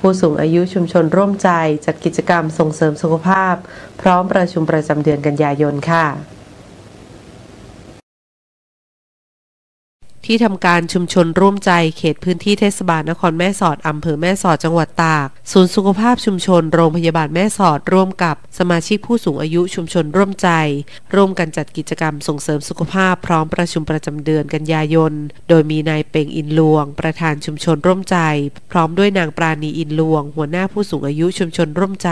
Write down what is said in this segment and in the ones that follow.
ผู้สูงอายุชุมชนร่วมใจจัดกิจกรรมส่งเสริมสุขภาพ พร้อมประชุมประจำเดือนกันยายนค่ะ ที่ทำการชุมชนร่วมใจเขตพื้นที่เทศบาลนครแม่สอดอำเภอแม่สอดจังหวัดตาก ศูนย์สุขภาพชุมชนโรงพยาบาลแม่สอดร่วมกับสมาชิกผู้สูงอายุชุมชนร่วมใจ ร่วมกันจัดกิจกรรมส่งเสริมสุขภาพพร้อมประชุมประจำเดือนกันยายน โดยมีนายเป่งอินลวง ประธานชุมชนร่วมใจ พร้อมด้วยนางปราณีอินลวง หัวหน้าผู้สูงอายุชุมชนร่วมใจ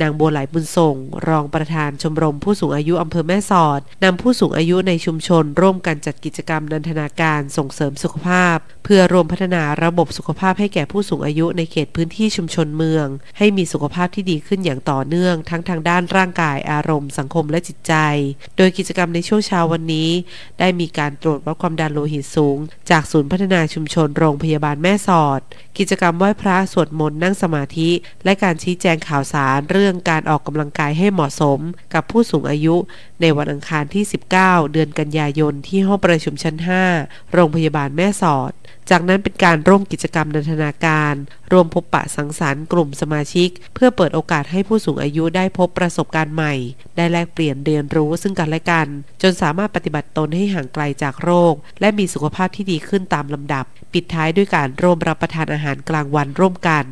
นางบัวไหลบุญส่ง รองประธานชมรมผู้สูงอายุอำเภอแม่สอดนำผู้สูงอายุในชุมชน ร่วมกันจัดกิจกรรมนันทนาการส่งเสริมสุขภาพเพื่อรวมพัฒนาระบบสุขภาพให้แก่ผู้สูงอายุในเขตพื้นที่ชุมชนเมือง ให้มีสุขภาพที่ดีขึ้นอย่างต่อเนื่อง ทั้งทางด้านร่างกายอารมณ์ สังคมและจิตใจ โดยกิจกรรมในช่วงเช้าวันนี้ ได้มีการตรวจวัดความดันโลหิตสูง จากศูนย์พัฒนาชุมชนโรงพยาบาลแม่สอด กิจกรรมไหว้พระสวดมนต์นั่งสมาธิ และการชี้แจงข่าวสาร เรื่องการออกกำลังกายให้เหมาะสม กับผู้สูงอายุ ในวันอังคารที่ 19 เดือนกันยายนที่ห้องประชุมชั้น 5 โรงพยาบาลแม่สอด จากนั้นเป็นการร่วมกิจกรรมนันทนาการ รวมพบปะสังสรรค์กลุ่มสมาชิก เพื่อเปิดโอกาสให้ผู้สูงอายุได้พบประสบการณ์ใหม่ ได้แลกเปลี่ยนเรียนรู้ซึ่งกันและกัน จนสามารถปฏิบัติตนให้ห่างไกลจากโรค และมีสุขภาพที่ดีขึ้นตามลำดับ ปิดท้ายด้วยการร่วมรับประทานอาหารกลางวันร่วมกัน